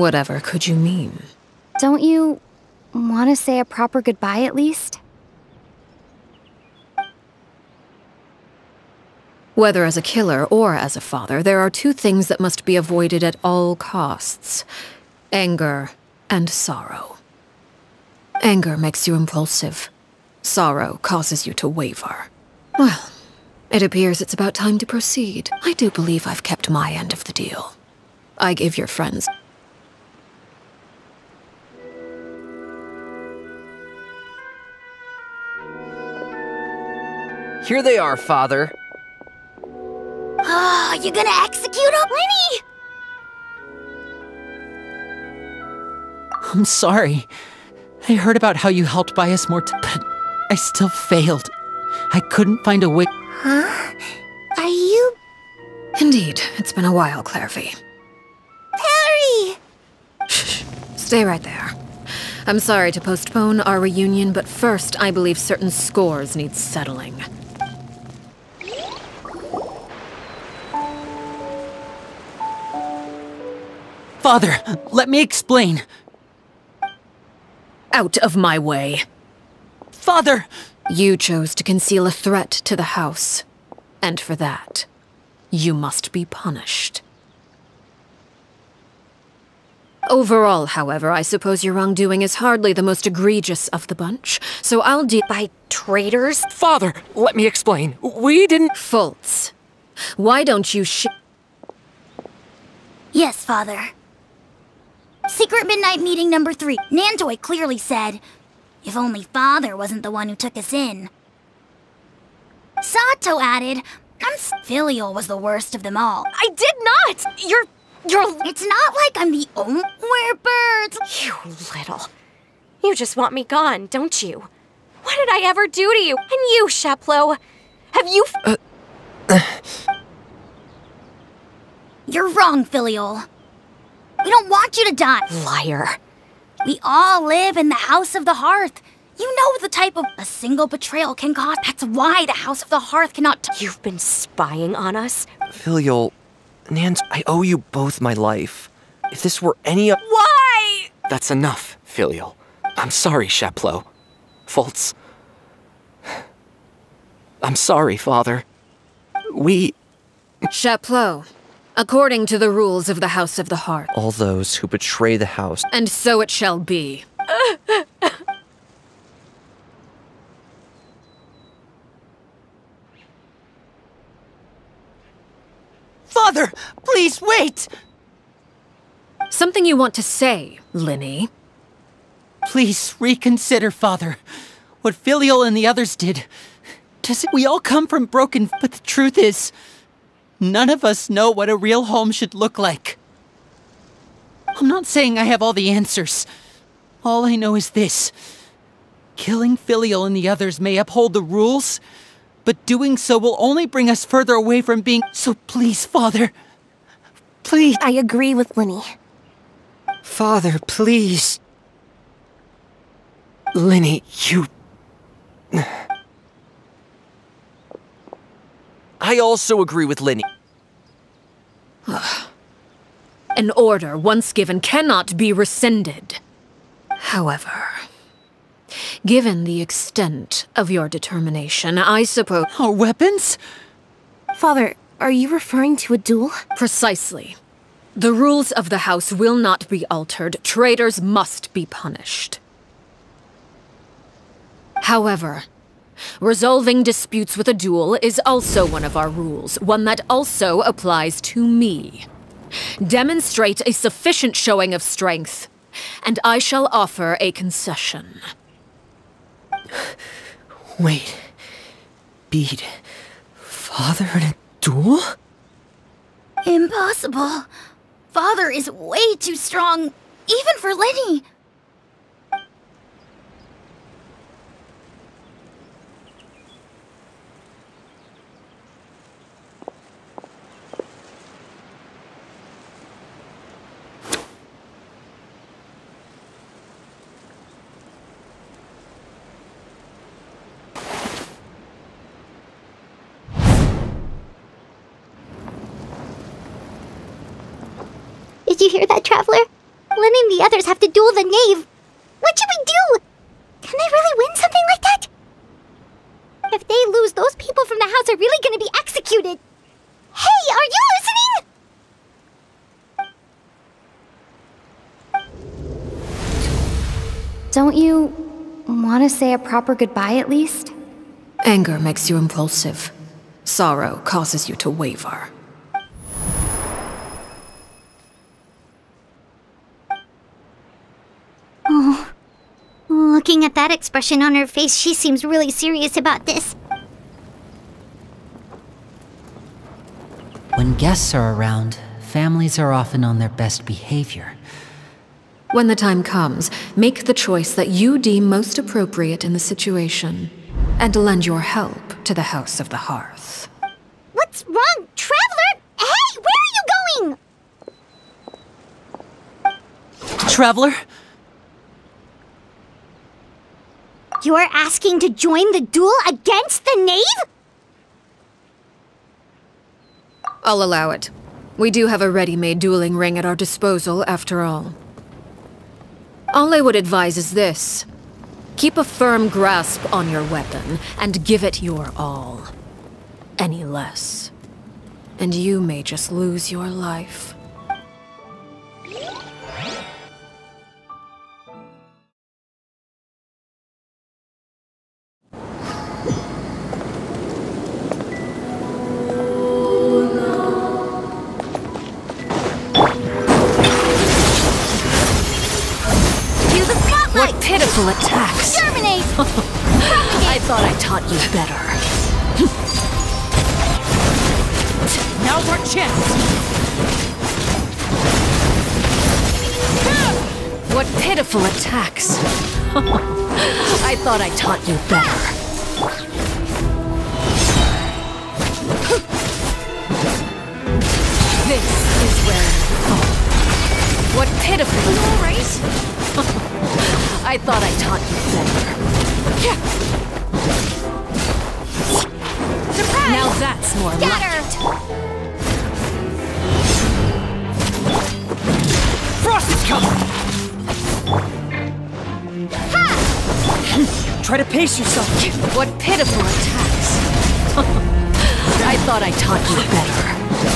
Whatever could you mean? Don't you want to say a proper goodbye at least? Whether as a killer or as a father, there are two things that must be avoided at all costs anger and sorrow. Anger makes you impulsive, sorrow causes you to waver. Well, it appears it's about time to proceed. I do believe I've kept my end of the deal. I give your friends. Here they are, Father. Oh, you gonna execute him? Lyney! I'm sorry. I heard about how you helped buy us more, but I still failed. I couldn't find a way. Huh? Are you... Indeed, it's been a while, Clervie. Perry! Shh, stay right there. I'm sorry to postpone our reunion, but first, I believe certain scores need settling. Father, let me explain. Out of my way. Father! You chose to conceal a threat to the house. And for that, you must be punished. Overall, however, I suppose your wrongdoing is hardly the most egregious of the bunch, so I'll deal- By traitors? Father, let me explain. We didn't- Fultz, why don't you sh- Yes, Father. Secret midnight meeting number three. Nantoy clearly said, if only Father wasn't the one who took us in. Sato added, I'm filial was the worst of them all. I did not! You're... you're... It's not like I'm the only... We're birds! You little... You just want me gone, don't you? What did I ever do to you? And you, Shaplo? Have you... Uh, You're wrong, Filial. We don't want you to die. Liar. We all live in the House of the Hearth. You know the type of a single betrayal can cause. That's why the House of the Hearth cannot. You've been spying on us? Filial, Nance, I owe you both my life. If this were any of- Why? That's enough, Filial. I'm sorry, Shaplo. Fultz. I'm sorry, Father. We- Chapleau, according to the rules of the House of the Heart. All those who betray the house. And so it shall be. Father, please wait! Something you want to say, Lyney? Please reconsider, Father. What Filial and the others did. Does it? We all come from broken, but the truth is, none of us know what a real home should look like. I'm not saying I have all the answers. All I know is this. Killing Filial and the others may uphold the rules, but doing so will only bring us further away from being. So please, Father. Please. I agree with Lyney. Father, please. Lyney, you. I also agree with Lyney. An order once given cannot be rescinded. However, given the extent of your determination, I suppose. Our weapons? Father, are you referring to a duel? Precisely. The rules of the House will not be altered. Traitors must be punished. However, resolving disputes with a duel is also one of our rules, one that also applies to me. Demonstrate a sufficient showing of strength, and I shall offer a concession. Wait. Beat. Father in a duel? Impossible. Father is way too strong, even for Lyney. Did you hear that, Traveler? letting the others have to duel the knave. What should we do? Can they really win something like that? If they lose, those people from the house are really gonna be executed. Hey, are you listening? Don't you want to say a proper goodbye at least? Anger makes you impulsive. Sorrow causes you to waver. Oh, looking at that expression on her face, she seems really serious about this. When guests are around, families are often on their best behavior. When the time comes, make the choice that you deem most appropriate in the situation, and lend your help to the House of the Hearth. What's wrong? Traveler! Hey, where are you going? Traveler? You're asking to join the duel against the knave? I'll allow it. We do have a ready-made dueling ring at our disposal, after all. All I would advise is this. Keep a firm grasp on your weapon, and give it your all. Any less. And you may just lose your life. Better. This is where you fall. What pitiful... You alright? I thought I taught you better. Surprise! Now that's more like Scatter! Frost is coming! Try to pace yourself. What pitiful attacks! I thought I taught you better.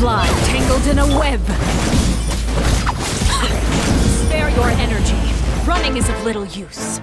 Fly tangled in a web. Spare your energy. Running is of little use.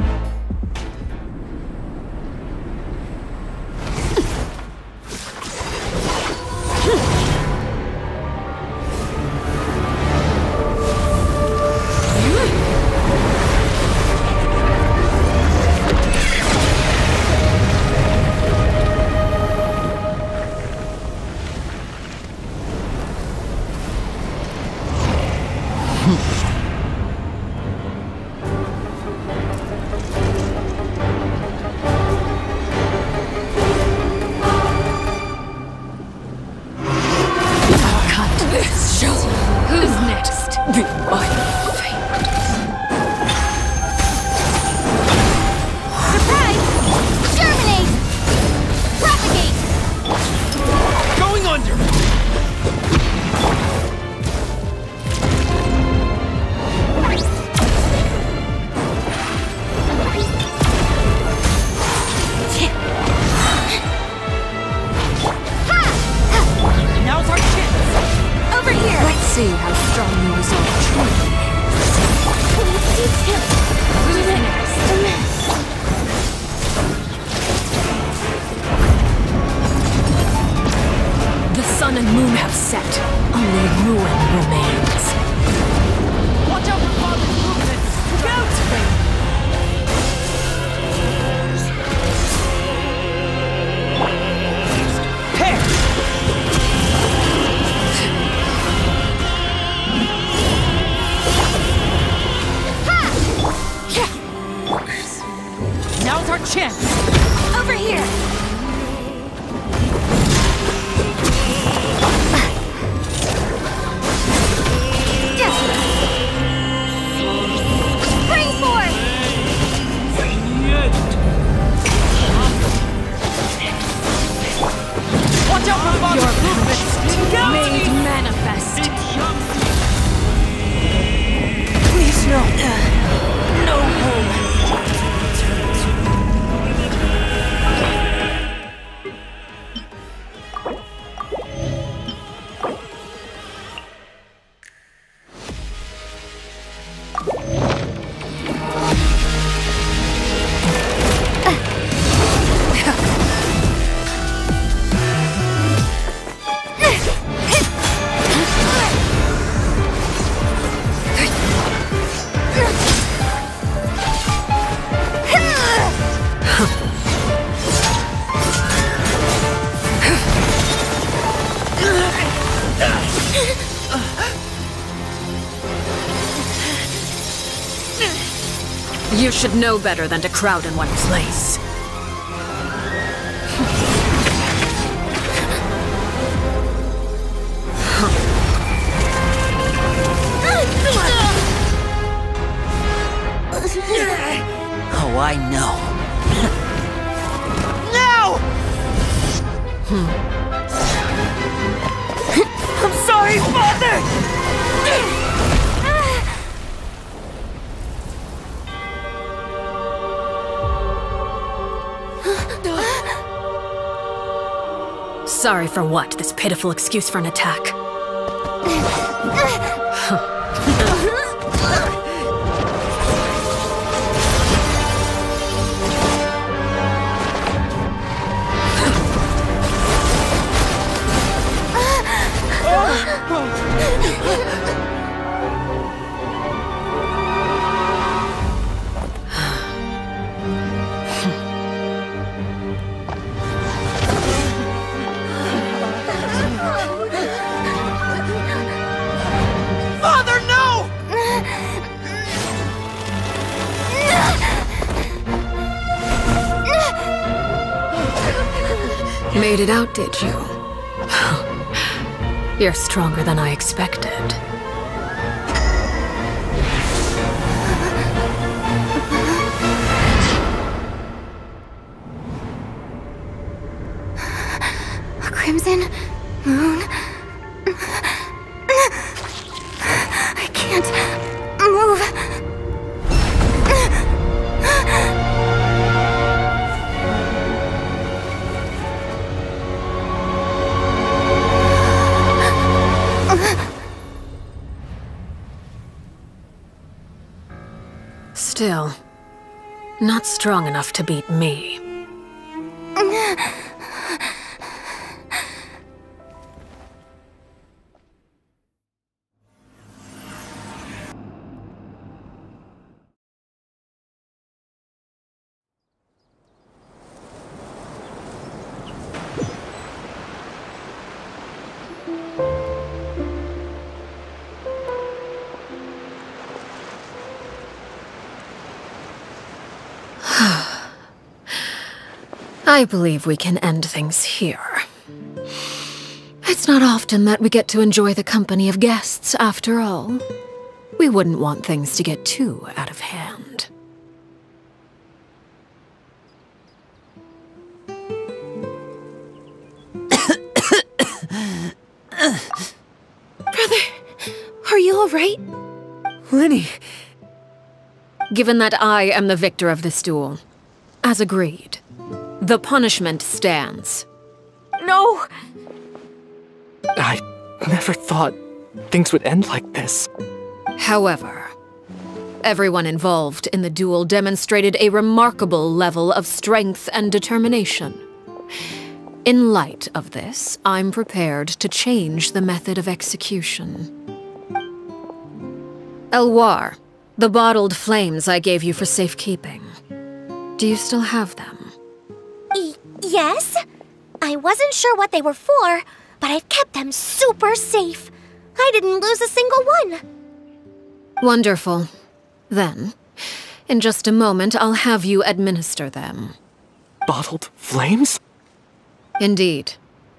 Should know better than to crowd in one place. Sorry for what? This pitiful excuse for an attack. Made it out, did you? You're stronger than I expected. Still, not strong enough to beat me. I believe we can end things here. It's not often that we get to enjoy the company of guests, after all. We wouldn't want things to get too out of hand. Brother, are you alright? Lyney, Given that I am the victor of this duel, as agreed, the punishment stands. No! I never thought things would end like this. However, everyone involved in the duel demonstrated a remarkable level of strength and determination. In light of this, I'm prepared to change the method of execution. Elwar, the bottled flames I gave you for safekeeping. Do you still have them? Y yes? I wasn't sure what they were for, but I've kept them super safe. I didn't lose a single one. Wonderful. Then, in just a moment, I'll have you administer them. Bottled flames? Indeed.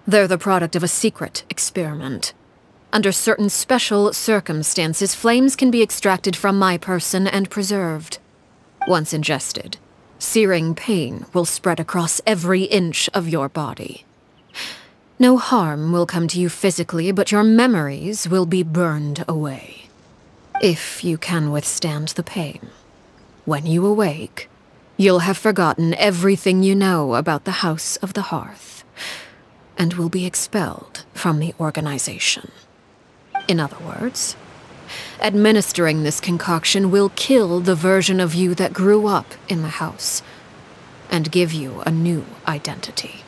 They're the product of a secret experiment. Under certain special circumstances, flames can be extracted from my person and preserved. Once ingested, searing pain will spread across every inch of your body. No harm will come to you physically, but your memories will be burned away. If you can withstand the pain. When you awake, you'll have forgotten everything you know about the House of the Hearth, and will be expelled from the organization. In other words, administering this concoction will kill the version of you that grew up in the house, and give you a new identity.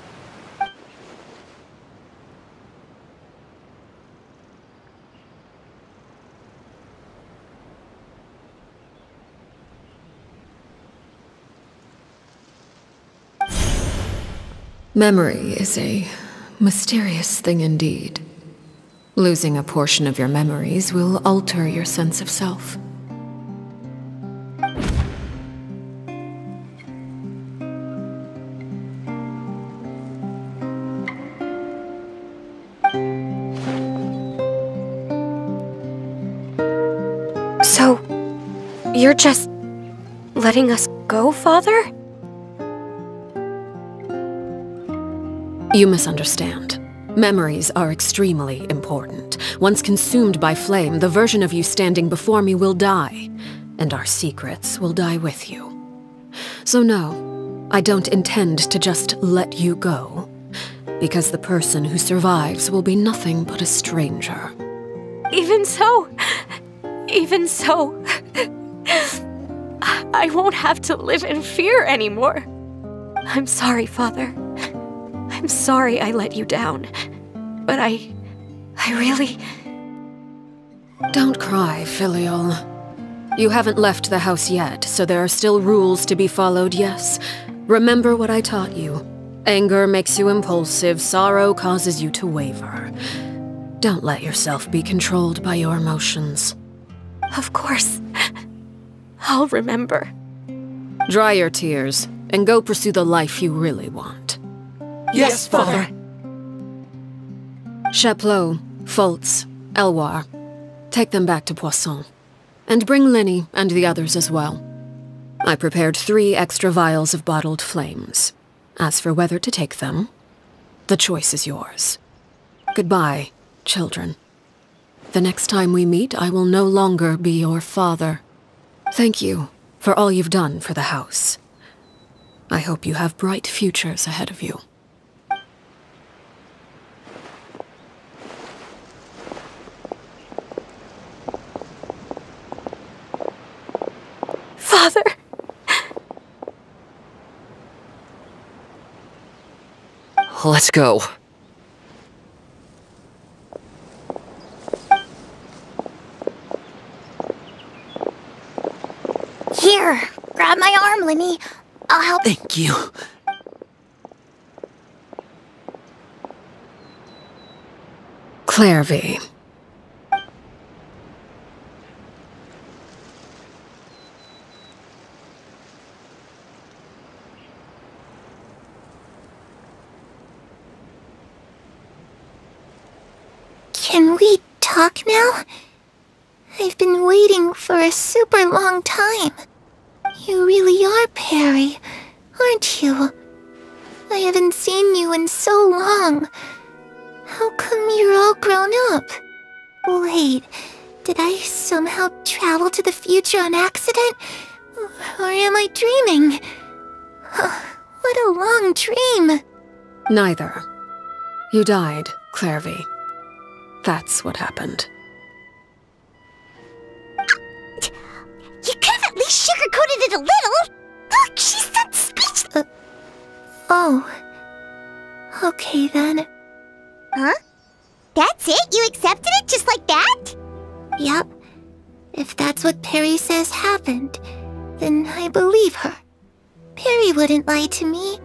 Memory is a mysterious thing indeed. Losing a portion of your memories will alter your sense of self. So, you're just letting us go, Father? You misunderstand. Memories are extremely important. Once consumed by flame, the version of you standing before me will die, and our secrets will die with you. So no, I don't intend to just let you go, because the person who survives will be nothing but a stranger. Even so, even so, I won't have to live in fear anymore. I'm sorry, Father. I'm sorry I let you down. But I. I really. Don't cry, Filial. You haven't left the house yet, so there are still rules to be followed, yes. Remember what I taught you. Anger makes you impulsive, sorrow causes you to waver. Don't let yourself be controlled by your emotions. Of course. I'll remember. Dry your tears, and go pursue the life you really want. Yes, Father. Chaplot, Foltz, Elwar. Take them back to Poisson. And bring Lyney and the others as well. I prepared three extra vials of bottled flames. As for whether to take them, the choice is yours. Goodbye, children. The next time we meet, I will no longer be your father. Thank you for all you've done for the house. I hope you have bright futures ahead of you. Father! Let's go. Here, grab my arm, Lyney. I'll help. Thank you. Clervie. Can we talk now? I've been waiting for a super long time. You really are Perry, aren't you? I haven't seen you in so long. How come you're all grown up? Wait, did I somehow travel to the future on accident? Or am I dreaming? What a long dream! Neither. You died, Clervie. That's what happened. You could have at least sugarcoated it a little! Look, she's that speech- uh, Oh. Okay then. Huh? That's it? You accepted it just like that? Yep. If that's what Perry says happened, then I believe her. Perry wouldn't lie to me.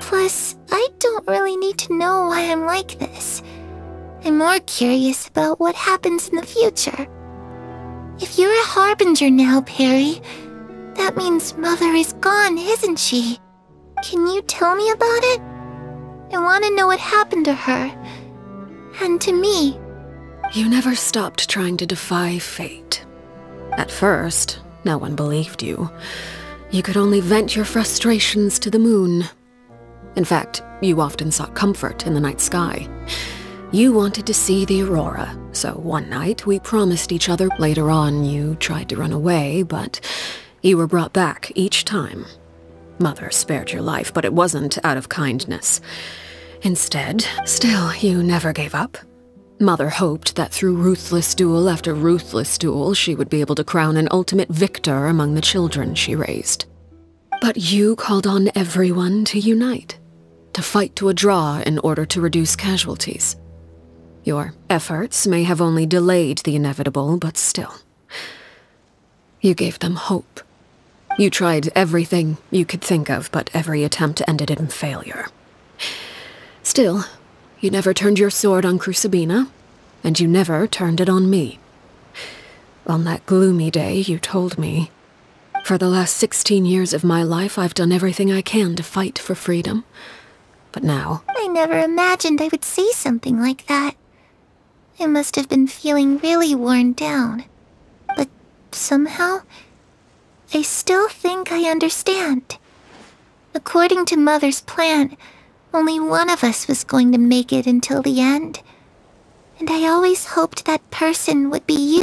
Plus, I don't really need to know why I'm like this. I'm more curious about what happens in the future. If you're a harbinger now, Perry, that means Mother is gone, isn't she? Can you tell me about it? I want to know what happened to her. And to me. You never stopped trying to defy fate. At first, no one believed you. You could only vent your frustrations to the moon. In fact, you often sought comfort in the night sky. You wanted to see the aurora, so one night we promised each other. Later on, you tried to run away, but you were brought back each time. Mother spared your life, but it wasn't out of kindness. Instead, still, you never gave up. Mother hoped that through ruthless duel after ruthless duel, she would be able to crown an ultimate victor among the children she raised. But you called on everyone to unite, to fight to a draw in order to reduce casualties. Your efforts may have only delayed the inevitable, but still. You gave them hope. You tried everything you could think of, but every attempt ended in failure. Still, you never turned your sword on Crucabena, and you never turned it on me. On that gloomy day, you told me, For the last 16 years of my life, I've done everything I can to fight for freedom. But now... I never imagined I would say something like that. I must have been feeling really worn down. But somehow, I still think I understand. According to Mother's plan, only one of us was going to make it until the end. And I always hoped that person would be you.